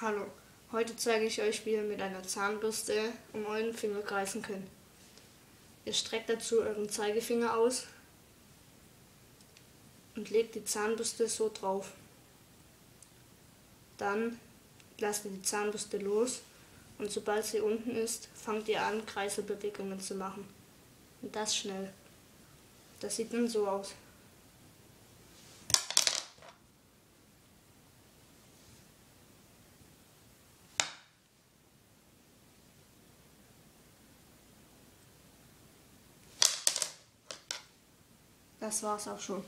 Hallo, heute zeige ich euch, wie ihr mit einer Zahnbürste um euren Finger kreisen könnt. Ihr streckt dazu euren Zeigefinger aus und legt die Zahnbürste so drauf. Dann lasst ihr die Zahnbürste los und sobald sie unten ist, fangt ihr an, Kreiselbewegungen zu machen. Und das schnell. Das sieht dann so aus. Das war's auch schon.